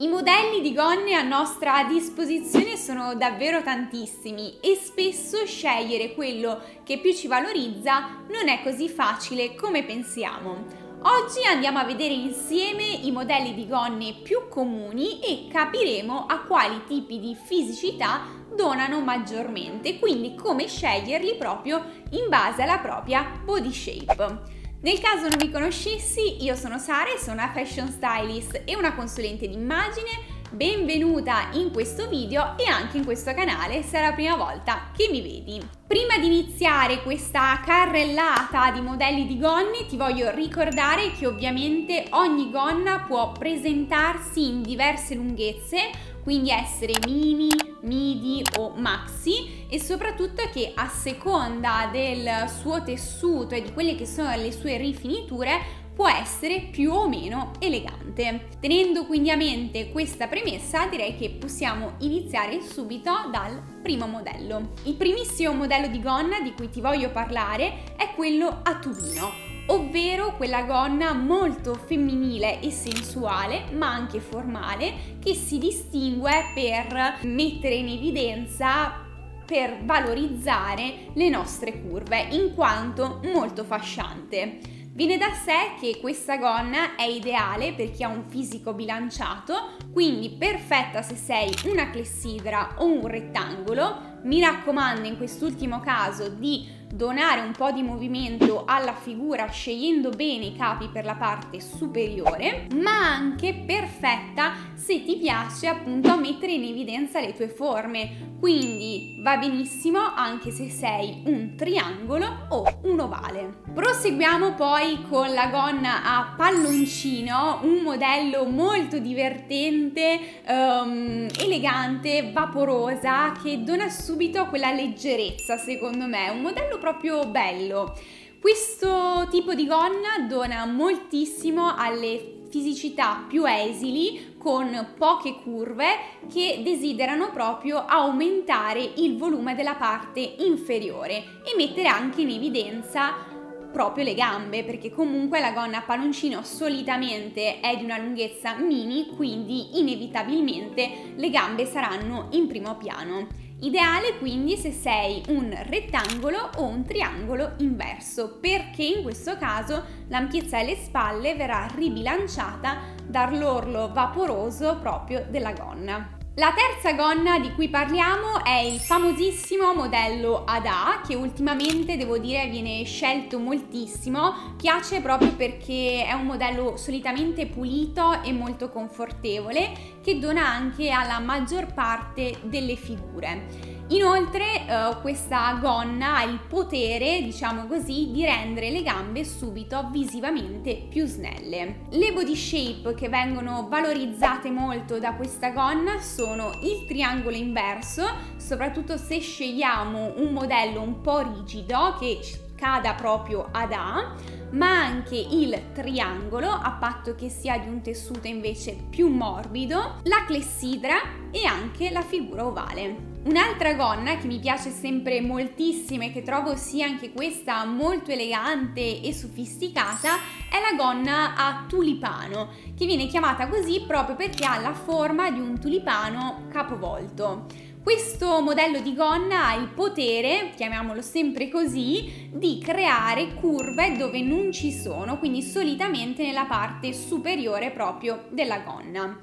I modelli di gonne a nostra disposizione sono davvero tantissimi e spesso scegliere quello che più ci valorizza non è così facile come pensiamo. Oggi andiamo a vedere insieme i modelli di gonne più comuni e capiremo a quali tipi di fisicità donano maggiormente, quindi come sceglierli proprio in base alla propria body shape. Nel caso non mi conoscessi, io sono Sara e sono una fashion stylist e una consulente d'immagine. Benvenuta in questo video e anche in questo canale se è la prima volta che mi vedi. Prima di iniziare questa carrellata di modelli di gonne ti voglio ricordare che ovviamente ogni gonna può presentarsi in diverse lunghezze, quindi essere mini, midi o maxi e soprattutto che a seconda del suo tessuto e di quelle che sono le sue rifiniture può essere più o meno elegante. Tenendo quindi a mente questa premessa, direi che possiamo iniziare subito dal primo modello. Il primissimo modello di gonna di cui ti voglio parlare è quello a tubino ovvero quella gonna molto femminile e sensuale, ma anche formale, che si distingue per mettere in evidenza per valorizzare le nostre curve in quanto molto fasciante. Viene da sé che questa gonna è ideale per chi ha un fisico bilanciato, quindi perfetta se sei una clessidra o un rettangolo. Mi raccomando in quest'ultimo caso di donare un po' di movimento alla figura scegliendo bene i capi per la parte superiore, ma anche perfetta se ti piace appunto mettere in evidenza le tue forme. Quindi va benissimo anche se sei un triangolo o un ovale. Proseguiamo poi con la gonna a palloncino, un modello molto divertente, um, elegante, vaporosa che dona subito quella leggerezza secondo me, un modello proprio bello. Questo tipo di gonna dona moltissimo alle fisicità più esili con poche curve che desiderano proprio aumentare il volume della parte inferiore e mettere anche in evidenza proprio le gambe perché comunque la gonna a palloncino solitamente è di una lunghezza mini quindi inevitabilmente le gambe saranno in primo piano. Ideale quindi se sei un rettangolo o un triangolo inverso, perché in questo caso l'ampiezza delle spalle verrà ribilanciata dall'orlo vaporoso proprio della gonna. La terza gonna di cui parliamo è il famosissimo modello Ada che ultimamente devo dire viene scelto moltissimo, piace proprio perché è un modello solitamente pulito e molto confortevole che dona anche alla maggior parte delle figure. Inoltre eh, questa gonna ha il potere, diciamo così, di rendere le gambe subito visivamente più snelle. Le body shape che vengono valorizzate molto da questa gonna sono il triangolo inverso, soprattutto se scegliamo un modello un po' rigido che cada proprio ad A, ma anche il triangolo a patto che sia di un tessuto invece più morbido, la clessidra e anche la figura ovale. Un'altra gonna che mi piace sempre moltissimo e che trovo sia anche questa molto elegante e sofisticata è la gonna a tulipano, che viene chiamata così proprio perché ha la forma di un tulipano capovolto. Questo modello di gonna ha il potere, chiamiamolo sempre così, di creare curve dove non ci sono, quindi solitamente nella parte superiore proprio della gonna.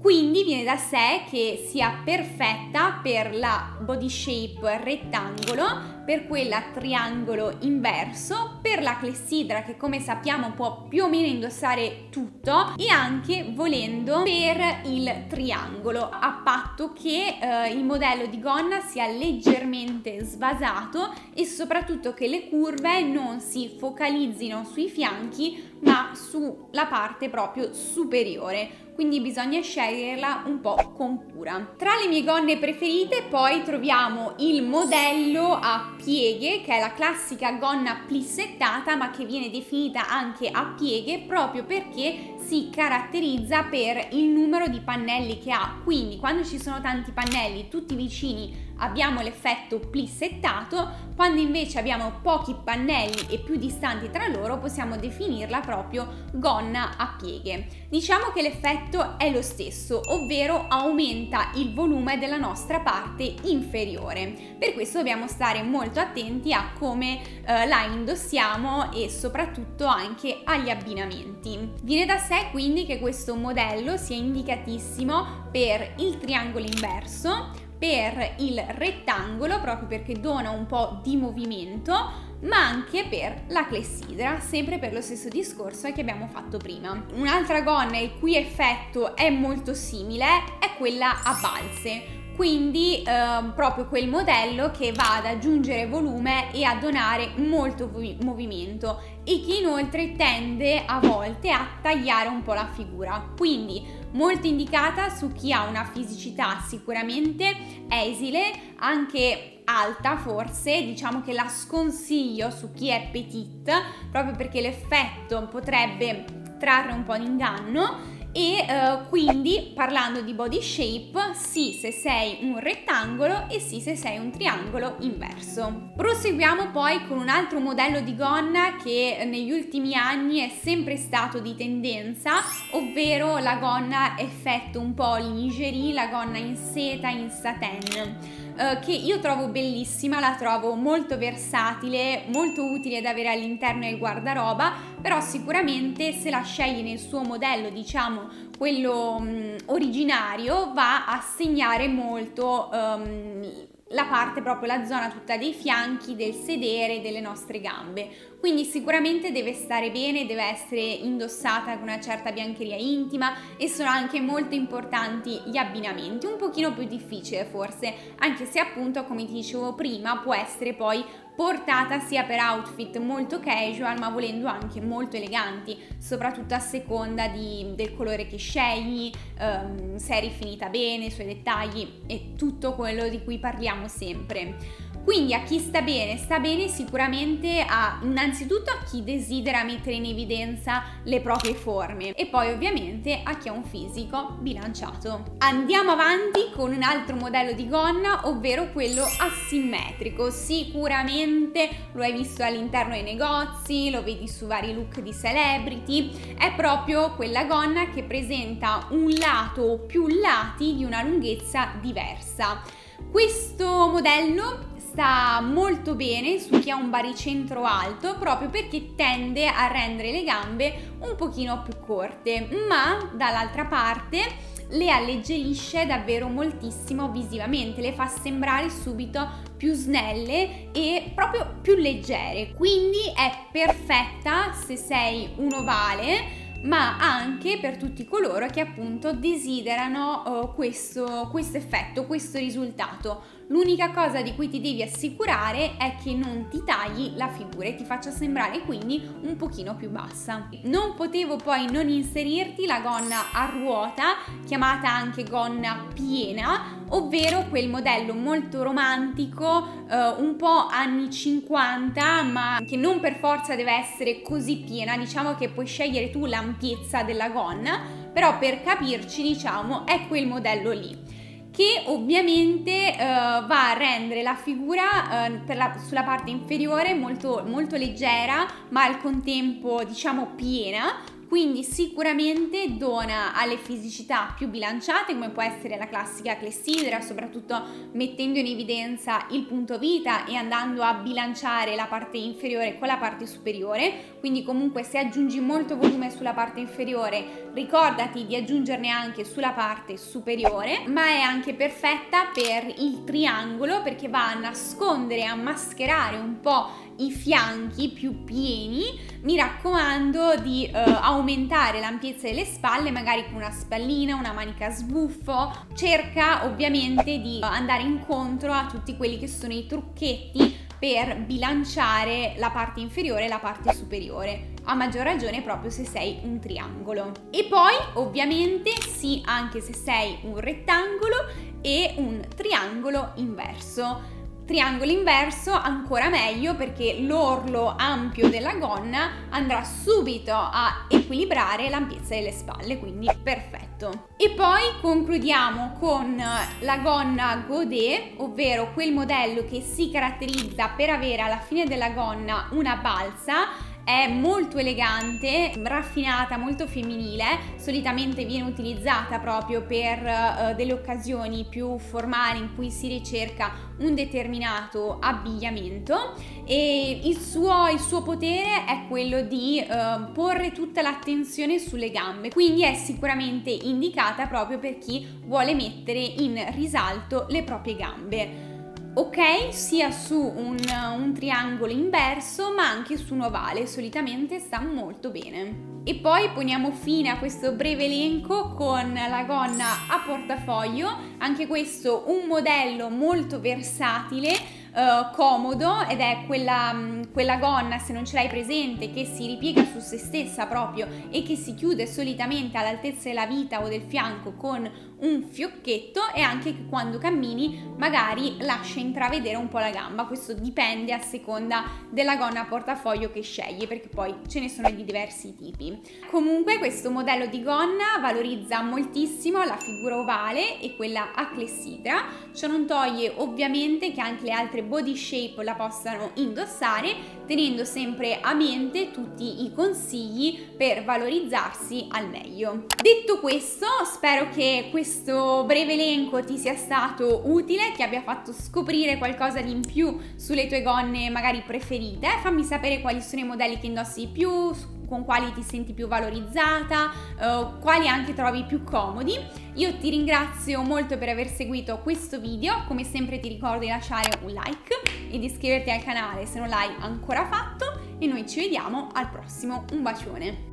Quindi viene da sé che sia perfetta per la body shape rettangolo, per quella triangolo inverso, per la clessidra che come sappiamo può più o meno indossare tutto e anche volendo per il triangolo a patto che eh, il modello di gonna sia leggermente svasato e soprattutto che le curve non si focalizzino sui fianchi ma sulla parte proprio superiore quindi bisogna sceglierla un po' con cura. Tra le mie gonne preferite poi troviamo il modello a pieghe che è la classica gonna plissettata ma che viene definita anche a pieghe proprio perché si caratterizza per il numero di pannelli che ha, quindi quando ci sono tanti pannelli tutti vicini abbiamo l'effetto plissettato, quando invece abbiamo pochi pannelli e più distanti tra loro possiamo definirla proprio gonna a pieghe. Diciamo che l'effetto è lo stesso, ovvero aumenta il volume della nostra parte inferiore. Per questo dobbiamo stare molto attenti a come eh, la indossiamo e soprattutto anche agli abbinamenti. Viene da sé quindi che questo modello sia indicatissimo per il triangolo inverso, per il rettangolo proprio perché dona un po' di movimento ma anche per la clessidra, sempre per lo stesso discorso che abbiamo fatto prima. Un'altra gonna il cui effetto è molto simile è quella a balze, quindi eh, proprio quel modello che va ad aggiungere volume e a donare molto movimento e che inoltre tende a volte a tagliare un po' la figura. Quindi molto indicata su chi ha una fisicità sicuramente esile, anche alta forse, diciamo che la sconsiglio su chi è petite, proprio perché l'effetto potrebbe trarre un po' in inganno e uh, quindi parlando di body shape sì se sei un rettangolo e sì se sei un triangolo inverso. Proseguiamo poi con un altro modello di gonna che negli ultimi anni è sempre stato di tendenza, ovvero la gonna effetto un po' lingerie, la gonna in seta, in satin. Uh, che io trovo bellissima, la trovo molto versatile, molto utile da avere all'interno del guardaroba, però sicuramente se la scegli nel suo modello, diciamo quello um, originario, va a segnare molto um, la parte proprio la zona tutta dei fianchi del sedere delle nostre gambe. Quindi sicuramente deve stare bene deve essere indossata con una certa biancheria intima e sono anche molto importanti gli abbinamenti un pochino più difficile forse anche se appunto come ti dicevo prima può essere poi portata sia per outfit molto casual ma volendo anche molto eleganti, soprattutto a seconda di, del colore che scegli, um, se è rifinita bene, i suoi dettagli e tutto quello di cui parliamo sempre. Quindi a chi sta bene, sta bene sicuramente a innanzitutto a chi desidera mettere in evidenza le proprie forme e poi ovviamente a chi ha un fisico bilanciato. Andiamo avanti con un altro modello di gonna, ovvero quello asimmetrico. Sicuramente lo hai visto all'interno dei negozi, lo vedi su vari look di celebrity, è proprio quella gonna che presenta un lato o più lati di una lunghezza diversa. Questo modello sta molto bene su chi ha un baricentro alto proprio perché tende a rendere le gambe un pochino più corte, ma dall'altra parte le alleggerisce davvero moltissimo visivamente, le fa sembrare subito più snelle e proprio più leggere. Quindi è perfetta se sei un ovale ma anche per tutti coloro che appunto desiderano uh, questo, questo effetto, questo risultato. L'unica cosa di cui ti devi assicurare è che non ti tagli la figura e ti faccia sembrare quindi un pochino più bassa. Non potevo poi non inserirti la gonna a ruota, chiamata anche gonna piena, ovvero quel modello molto romantico, eh, un po' anni 50, ma che non per forza deve essere così piena, diciamo che puoi scegliere tu l'ampiezza della gonna, però per capirci diciamo è quel modello lì che ovviamente uh, va a rendere la figura uh, la, sulla parte inferiore molto, molto leggera ma al contempo diciamo piena quindi sicuramente dona alle fisicità più bilanciate come può essere la classica clessidra, soprattutto mettendo in evidenza il punto vita e andando a bilanciare la parte inferiore con la parte superiore, quindi comunque se aggiungi molto volume sulla parte inferiore ricordati di aggiungerne anche sulla parte superiore, ma è anche perfetta per il triangolo perché va a nascondere, a mascherare un po' i fianchi più pieni, mi raccomando di eh, aumentare l'ampiezza delle spalle, magari con una spallina, una manica sbuffo. Cerca ovviamente di andare incontro a tutti quelli che sono i trucchetti per bilanciare la parte inferiore e la parte superiore, a maggior ragione proprio se sei un triangolo. E poi ovviamente sì, anche se sei un rettangolo e un triangolo inverso triangolo inverso ancora meglio perché l'orlo ampio della gonna andrà subito a equilibrare l'ampiezza delle spalle, quindi perfetto. E poi concludiamo con la gonna Godet, ovvero quel modello che si caratterizza per avere alla fine della gonna una balza è molto elegante, raffinata, molto femminile, solitamente viene utilizzata proprio per uh, delle occasioni più formali in cui si ricerca un determinato abbigliamento e il suo, il suo potere è quello di uh, porre tutta l'attenzione sulle gambe, quindi è sicuramente indicata proprio per chi vuole mettere in risalto le proprie gambe ok sia su un, un, triangolo inverso ma anche su un ovale solitamente sta molto bene. E poi poniamo fine a questo breve elenco con la gonna a portafoglio. Anche questo un modello molto versatile uh, comodo ed è quella, mm, quella gonna, se non ce l'hai presente, che si ripiega su se stessa proprio e che si chiude solitamente all'altezza della vita o del fianco con un fiocchetto e anche che quando cammini magari lascia intravedere un po' la gamba. Questo dipende a seconda della gonna portafoglio che scegli perché poi ce ne sono di diversi tipi. Comunque questo modello di gonna valorizza moltissimo la figura ovale e quella a clessidra. Ciò non toglie ovviamente che anche le altre altre body shape la possano indossare tenendo sempre a mente tutti i consigli per valorizzarsi al meglio. Detto questo, spero che questo breve elenco ti sia stato utile, che abbia fatto scoprire qualcosa di in più sulle tue gonne magari preferite. Fammi sapere quali sono i modelli che indossi più, con quali ti senti più valorizzata, eh, quali anche trovi più comodi. Io ti ringrazio molto per aver seguito questo video, come sempre ti ricordo di lasciare un like e di iscriverti al canale se non l'hai ancora fatto e noi ci vediamo al prossimo. Un bacione!